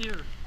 here.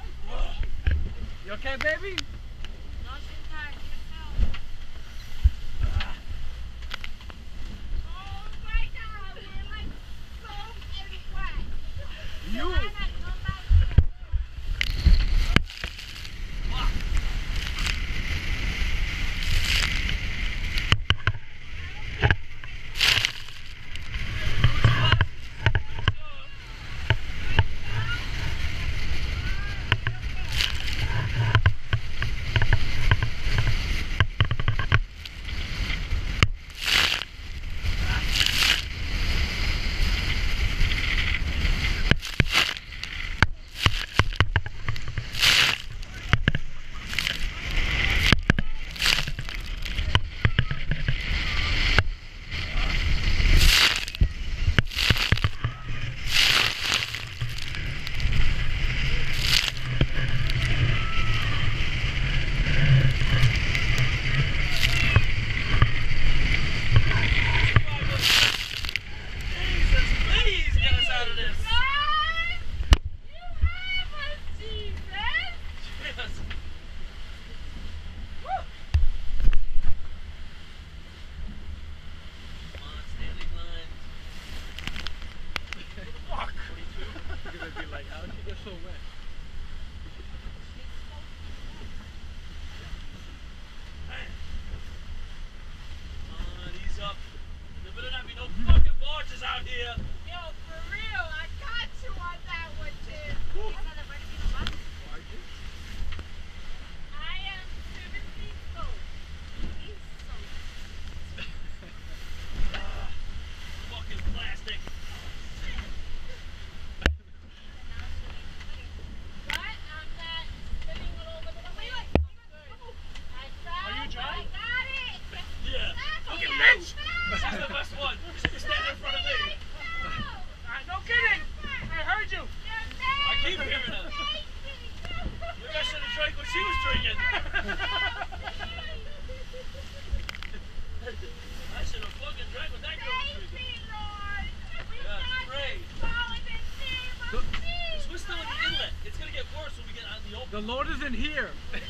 The Lord is in here.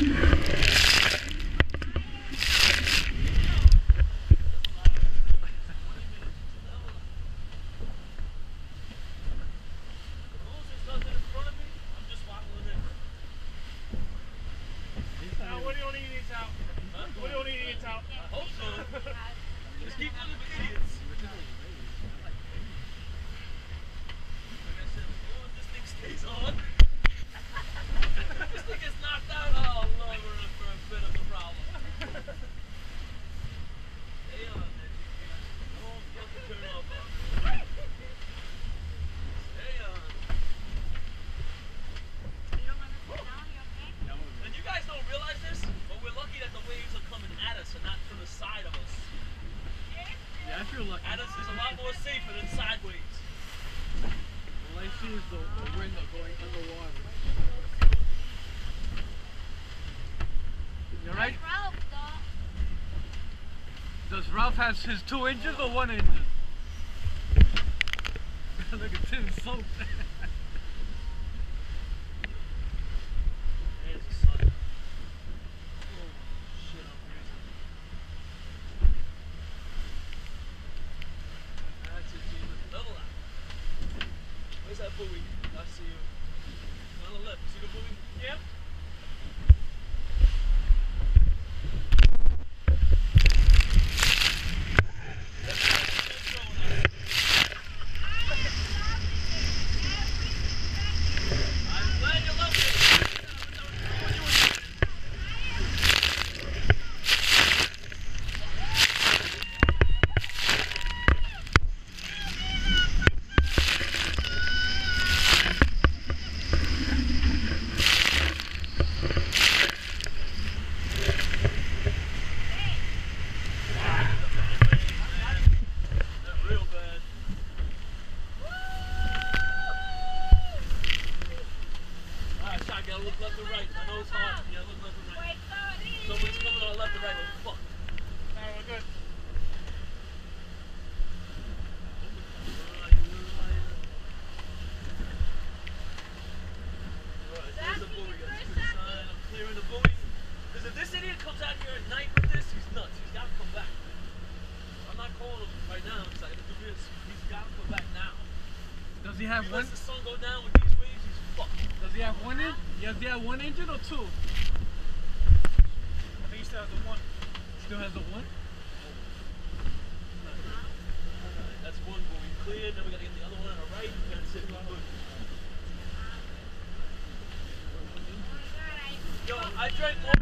Thank you. waves are coming at us and not from the side of us. Yeah, I feel at us is a lot more safer than sideways. All I see is the, the wind going underwater. You alright? Does Ralph have his two inches or one inch? Look at Tim's soap. he have he one? The sun go down with these waves, he's fucked. Does he have one? In, does he have one engine or two? I think he still has the one. Still has the one. That's one when we cleared. We gotta get the other one on our right. That's it. Yo, I drank.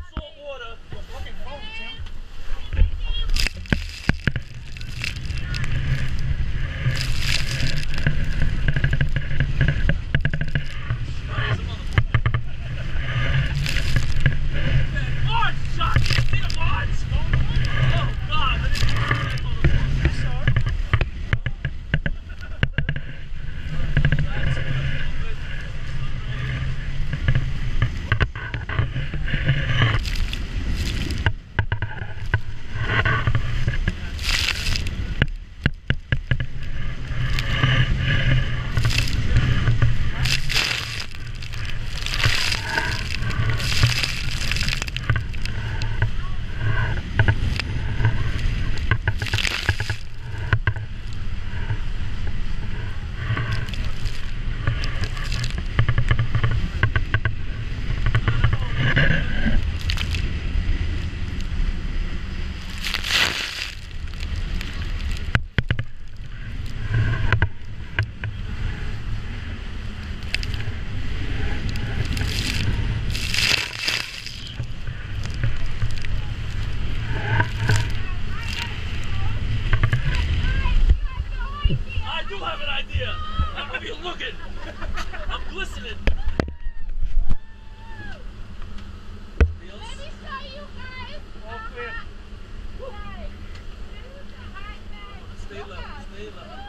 Lila.